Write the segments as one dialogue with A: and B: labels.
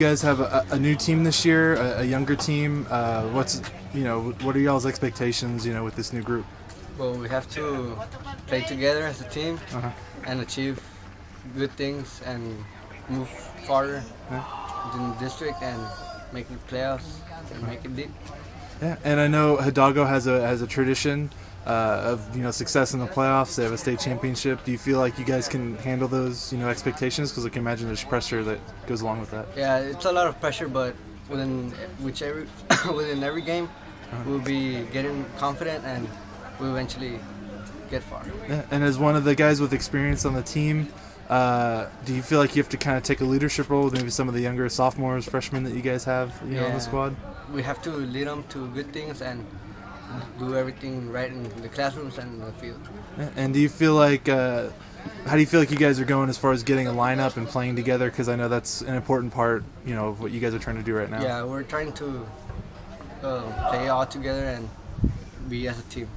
A: You guys have a, a new team this year, a, a younger team. Uh, what's you know what are y'all's expectations? You know with this new group.
B: Well, we have to play together as a team
A: Uh-huh.
B: and achieve good things and move farther in the district and make the playoffs and make it deep.
A: Yeah, and I know Hidalgo has a has a tradition uh, of you know success in the playoffs. They have a state championship. Do you feel like you guys can handle those you know expectations? Because I can imagine there's pressure that goes along with that.
B: Yeah, it's a lot of pressure, but within whichever within every game, we'll be getting confident and we'll eventually get far.
A: Yeah, and as one of the guys with experience on the team, uh, do you feel like you have to kind of take a leadership role with maybe some of the younger sophomores, freshmen that you guys have you know on the squad?
B: We have to lead them to good things and do everything right in the classrooms and in the field.
A: And do you feel like uh, how do you feel like you guys are going as far as getting a lineup and playing together? Because I know that's an important part you know of what you guys are trying to do right now.
B: Yeah, we're trying to uh, play all together and be as a team.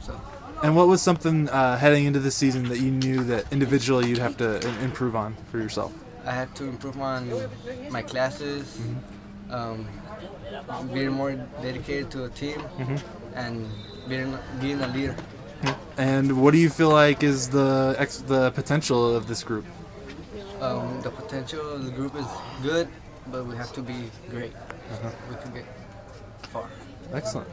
B: So
A: And what was something uh, heading into the season that you knew that individually you'd have to improve on for yourself?
B: I had to improve on my classes, um, being more dedicated to a team, and being being a leader.
A: And what do you feel like is the ex- the potential of this group?
B: Um, the potential of the group is good, but we have to be great. We could get far.
A: Excellent.